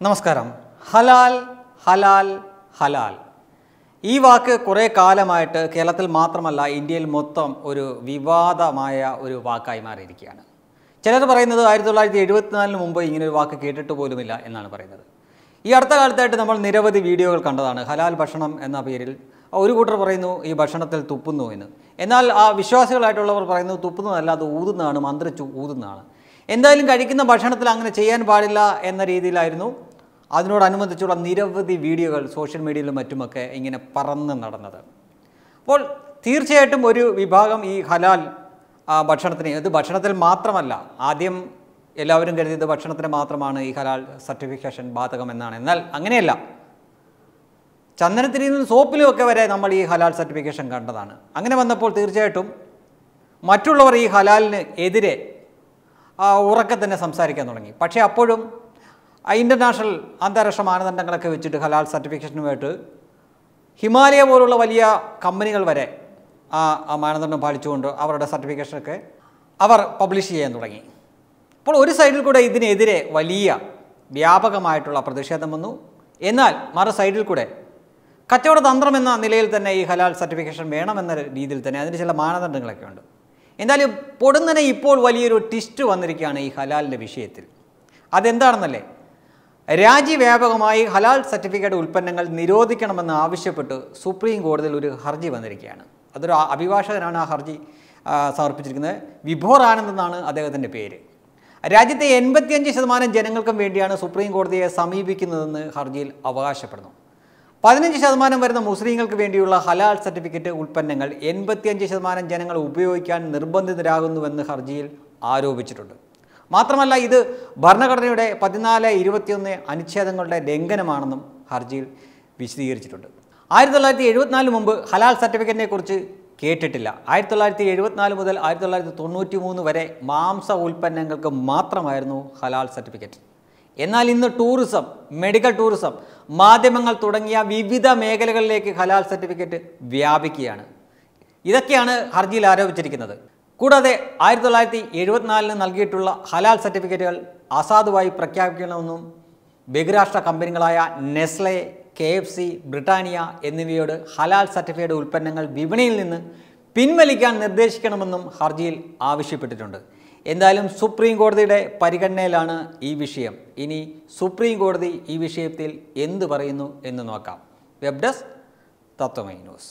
നമസ്കാരം. ഹലാൽ ഹലാൽ ഹലാൽ. ഈ വാക്ക് കുറേ കാലമായിട്ട് കേരളത്തിൽ മാത്രമല്ല ഇന്ത്യയിൽ മൊത്തം ഒരു വിവാദമായ ഒരു വാക്കായി മാറിയിരിക്കുകയാണ്. ചിലർ പറയുന്നത് ആയിരത്തി തൊള്ളായിരത്തി എഴുപത്തിനാലിന് മുമ്പ് ഇങ്ങനെ ഒരു വാക്ക് കേട്ടിട്ട് പോലുമില്ല എന്നാണ് പറയുന്നത്. ഈ അടുത്ത കാലത്തായിട്ട് നമ്മൾ നിരവധി വീഡിയോകൾ കണ്ടതാണ്. ഹലാൽ ഭക്ഷണം എന്ന പേരിൽ ഒരു കൂട്ടർ പറയുന്നു ഈ ഭക്ഷണത്തിൽ തുപ്പുന്നു എന്ന്. എന്നാൽ ആ വിശ്വാസികളായിട്ടുള്ളവർ പറയുന്നു തുപ്പുന്നതല്ല അത് ഊതുന്നതാണ് മന്ത്രിച്ചു ഊതുന്നതാണ്. എന്തായാലും കഴിക്കുന്ന ഭക്ഷണത്തിൽ അങ്ങനെ ചെയ്യാൻ പാടില്ല എന്ന രീതിയിലായിരുന്നു അതിനോടനുബന്ധിച്ചുള്ള നിരവധി വീഡിയോകൾ സോഷ്യൽ മീഡിയയിലും മറ്റുമൊക്കെ ഇങ്ങനെ പറന്ന് നടന്നത്. അപ്പോൾ തീർച്ചയായിട്ടും ഒരു വിഭാഗം ഈ ഹലാൽ ഭക്ഷണത്തിന് ഇത് ഭക്ഷണത്തിൽ മാത്രമല്ല ആദ്യം എല്ലാവരും കരുതിയത് ഭക്ഷണത്തിന് മാത്രമാണ് ഈ ഹലാൽ സർട്ടിഫിക്കേഷൻ ബാധകം എന്നാണ്. എന്നാൽ അങ്ങനെയല്ല. ചന്ദനത്തിൽ സോപ്പിലും ഒക്കെ വരെ നമ്മൾ ഈ ഹലാൽ സർട്ടിഫിക്കേഷൻ കണ്ടതാണ്. അങ്ങനെ വന്നപ്പോൾ തീർച്ചയായിട്ടും മറ്റുള്ളവർ ഈ ഹലാലിന് എതിരെ ഉറക്കെ തന്നെ സംസാരിക്കാൻ തുടങ്ങി. പക്ഷേ അപ്പോഴും ഇന്റർനാഷണൽ അന്താരാഷ്ട്ര മാനദണ്ഡങ്ങളൊക്കെ വെച്ചിട്ട് ഹലാൽ സർട്ടിഫിക്കേഷനുമായിട്ട് ഹിമാലയ പോലുള്ള വലിയ കമ്പനികൾ വരെ ആ മാനദണ്ഡം പാലിച്ചുകൊണ്ട് അവരുടെ സർട്ടിഫിക്കേഷനൊക്കെ അവർ പബ്ലിഷ് ചെയ്യാൻ തുടങ്ങി. അപ്പോൾ ഒരു സൈഡിൽ കൂടെ ഇതിനെതിരെ വലിയ വ്യാപകമായിട്ടുള്ള പ്രതിഷേധം വന്നു. എന്നാൽ മറു സൈഡിൽ കൂടെ കച്ചവട തന്ത്രം എന്ന നിലയിൽ തന്നെ ഈ ഹലാൽ സർട്ടിഫിക്കേഷൻ വേണമെന്ന രീതിയിൽ തന്നെ അതിന് ചില മാനദണ്ഡങ്ങളൊക്കെ ഉണ്ട്. എന്തായാലും പൊടുന്നനെ ഇപ്പോൾ വലിയൊരു ട്വിസ്റ്റ് വന്നിരിക്കുകയാണ് ഈ ഹലാലിന്റെ വിഷയത്തിൽ. അതെന്താണെന്നല്ലേ? രാജ്യവ്യാപകമായി ഹലാൽ സർട്ടിഫിക്കറ്റ് ഉൽപ്പന്നങ്ങൾ നിരോധിക്കണമെന്ന് ആവശ്യപ്പെട്ട് സുപ്രീം കോടതിയിൽ ഒരു ഹർജി വന്നിരിക്കുകയാണ്. അതൊരു അഭിഭാഷകനാണ് ആ ഹർജി സമർപ്പിച്ചിരിക്കുന്നത്. വിഭോർ ആനന്ദ് എന്നാണ് അദ്ദേഹത്തിന്റെ പേര്. രാജ്യത്തെ എൺപത്തിയഞ്ച് ശതമാനം ജനങ്ങൾക്കും വേണ്ടിയാണ് സുപ്രീം കോടതിയെ സമീപിക്കുന്നതെന്ന് ഹർജിയിൽ അവകാശപ്പെടുന്നു. പതിനഞ്ച് ശതമാനം വരുന്ന മുസ്ലിങ്ങൾക്ക് വേണ്ടിയുള്ള ഹലാൽ സർട്ടിഫിക്കറ്റ് ഉൽപ്പന്നങ്ങൾ എൺപത്തിയഞ്ച് ശതമാനം ജനങ്ങൾ ഉപയോഗിക്കാൻ നിർബന്ധിതരാകുന്നുവെന്ന് ഹർജിയിൽ ആരോപിച്ചിട്ടുണ്ട്. മാത്രമല്ല ഇത് ഭരണഘടനയുടെ പതിനാല് ഇരുപത്തിയൊന്ന് അനുച്ഛേദങ്ങളുടെ ലംഘനമാണെന്നും ഹർജിയിൽ വിശദീകരിച്ചിട്ടുണ്ട്. ആയിരത്തി തൊള്ളായിരത്തി എഴുപത്തിനാല് മുമ്പ് ഹലാൽ സർട്ടിഫിക്കറ്റിനെ കുറിച്ച് കേട്ടിട്ടില്ല. ആയിരത്തി തൊള്ളായിരത്തി എഴുപത്തിനാല് മുതൽ ആയിരത്തി തൊള്ളായിരത്തി തൊണ്ണൂറ്റി മൂന്ന് വരെ മാംസ ഉൽപ്പന്നങ്ങൾക്ക് മാത്രമായിരുന്നു ഹലാൽ സർട്ടിഫിക്കറ്റ്. എന്നാൽ ഇന്ന് ടൂറിസം മെഡിക്കൽ ടൂറിസം മാധ്യമങ്ങൾ തുടങ്ങിയ വിവിധ മേഖലകളിലേക്ക് ഹലാൽ സർട്ടിഫിക്കറ്റ് വ്യാപിക്കുകയാണ്. ഇതൊക്കെയാണ് ഹർജിയിൽ ആരോപിച്ചിരിക്കുന്നത്. കൂടാതെ ആയിരത്തി തൊള്ളായിരത്തി എഴുപത്തിനാലിന് നൽകിയിട്ടുള്ള ഹലാൽ സർട്ടിഫിക്കറ്റുകൾ അസാധുവായി പ്രഖ്യാപിക്കണമെന്നും ബഹുരാഷ്ട്ര കമ്പനികളായ Nestle K F C Britannia എന്നിവയോട് ഹലാൽ സർട്ടിഫൈഡ് ഉൽപ്പന്നങ്ങൾ വിപണിയിൽ നിന്ന് പിൻവലിക്കാൻ നിർദ്ദേശിക്കണമെന്നും ഹർജിയിൽ ആവശ്യപ്പെട്ടിട്ടുണ്ട്. എന്തായാലും സുപ്രീം കോടതിയുടെ പരിഗണനയിലാണ് ഈ വിഷയം. ഇനി സുപ്രീം കോടതി ഈ വിഷയത്തിൽ എന്തു പറയുന്നു എന്ന് നോക്കാം. Web desk Tatwamayi news.